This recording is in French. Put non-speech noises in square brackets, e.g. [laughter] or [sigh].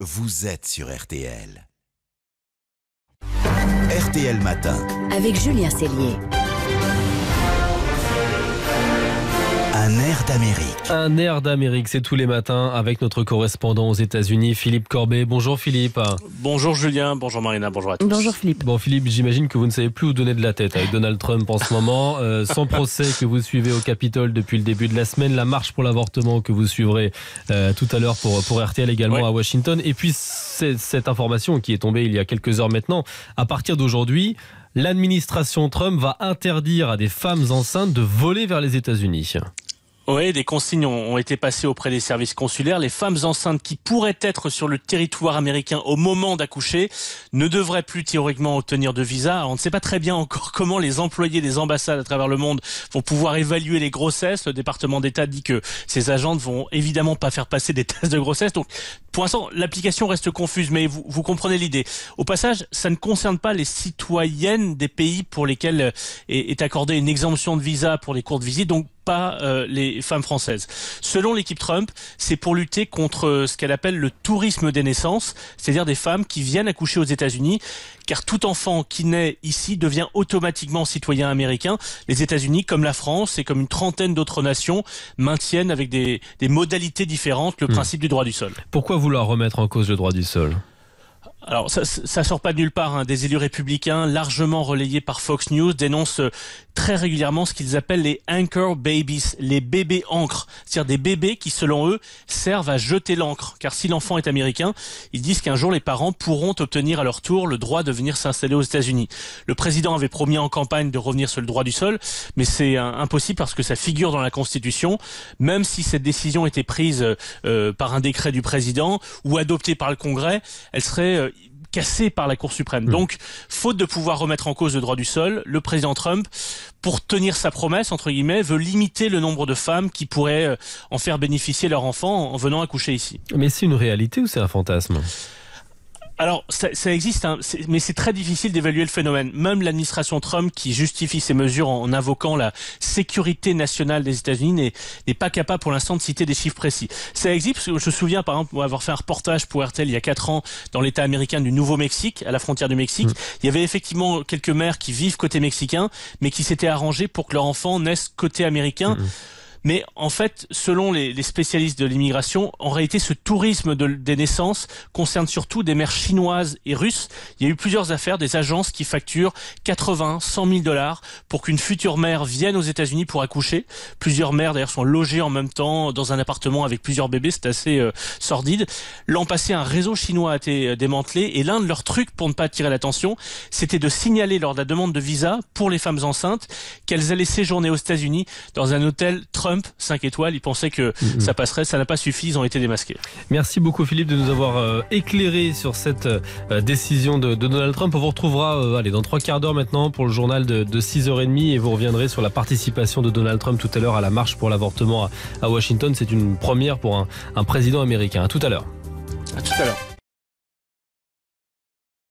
vous êtes sur RTL. RTL Matin. Avec Julien Cellier. Un air d'Amérique. Un air d'Amérique, c'est tous les matins avec notre correspondant aux États-Unis, Philippe Corbet. Bonjour Philippe. Bonjour Julien, bonjour Marina, bonjour à tous. Bonjour Philippe. Bon Philippe, j'imagine que vous ne savez plus où donner de la tête avec Donald Trump en ce moment. Euh, son [laughs] procès que vous suivez au Capitole depuis le début de la semaine, la marche pour l'avortement que vous suivrez euh, tout à l'heure pour, pour RTL également Ouais. à Washington. Et puis c'est- cette information qui est tombée il y a quelques heures maintenant. À partir d'aujourd'hui, l'administration Trump va interdire à des femmes enceintes de voler vers les États-Unis. Oui, des consignes ont été passées auprès des services consulaires. Les femmes enceintes qui pourraient être sur le territoire américain au moment d'accoucher ne devraient plus théoriquement obtenir de visa. On ne sait pas très bien encore [laughs] comment les employés des ambassades à travers le monde vont pouvoir évaluer les grossesses. Le département d'État dit que ces agentes vont évidemment pas faire passer des [laughs] tests de grossesse. Donc, pour l'instant, l'application reste confuse, mais vous, comprenez l'idée. Au passage, ça ne concerne pas les citoyennes des pays pour lesquels euh, est, est accordée une exemption de visa pour les courtes visites, donc pas euh, les femmes françaises. Selon l'équipe Trump, c'est pour lutter contre euh, ce qu'elle appelle le tourisme des naissances, c'est-à-dire des femmes qui viennent accoucher aux États-Unis, car tout enfant qui naît ici devient automatiquement citoyen américain. Les États-Unis, comme la France et comme une trentaine d'autres nations, maintiennent avec des, des modalités différentes le Hmm. principe du droit du sol. Pourquoi vouloir remettre en cause le droit du sol? Alors ça, ça sort pas de nulle part. hein. Des élus républicains, largement relayés par Fox News, dénoncent euh, très régulièrement ce qu'ils appellent les anchor babies, les bébés encres, c'est-à-dire des bébés qui, selon eux, servent à jeter l'encre. Car si l'enfant est américain, ils disent qu'un jour les parents pourront obtenir à leur tour le droit de venir s'installer aux États-Unis. Le président avait promis en campagne de revenir sur le droit du sol, mais c'est euh, impossible parce que ça figure dans la Constitution. Même si cette décision était prise euh, par un décret du président ou adoptée par le Congrès, elle serait euh, cassée par la Cour suprême. Mmh. Donc, faute de pouvoir remettre en cause le droit du sol, le président Trump, pour tenir sa promesse, entre guillemets, veut limiter le nombre de femmes qui pourraient euh, en faire bénéficier leur enfant en venant accoucher ici. Mais c'est une réalité ou c'est un fantasme? Alors, ça, ça existe, hein, mais c'est très difficile d'évaluer le phénomène. Même l'administration Trump, qui justifie ces mesures en, en invoquant la sécurité nationale des États-Unis, n'est pas capable pour l'instant de citer des chiffres précis. Ça existe, parce que je me souviens par exemple avoir fait un reportage pour RTL il y a quatre ans dans l'État américain du Nouveau-Mexique, à la frontière du Mexique. Il y avait effectivement quelques mères qui vivent côté mexicain, mais qui s'étaient arrangées pour que leur enfant naisse côté américain. Mais en fait, selon les, spécialistes de l'immigration, en réalité, ce tourisme de- des naissances concerne surtout des mères chinoises et russes. Il y a eu plusieurs affaires, des agences qui facturent 80, 100 000 dollars pour qu'une future mère vienne aux États-Unis pour accoucher. Plusieurs mères d'ailleurs sont logées en même temps dans un appartement avec plusieurs bébés. C'est assez euh, sordide. L'an passé, un réseau chinois a été euh, démantelé et l'un de leurs trucs pour ne pas attirer l'attention, c'était de signaler lors de la demande de visa pour les femmes enceintes qu'elles allaient séjourner aux États-Unis dans un hôtel Trump 5 étoiles. Ils pensaient que ça passerait, ça n'a pas suffi, ils ont été démasqués. Merci beaucoup Philippe de nous avoir euh, éclairé sur cette euh, décision de, de Donald Trump. On vous retrouvera euh, allez, dans trois quarts d'heure maintenant pour le journal de, de 6h30 et vous reviendrez sur la participation de Donald Trump tout à l'heure à la marche pour l'avortement à, à Washington. C'est une première pour un, un président américain. À tout à l'heure. À tout à l'heure.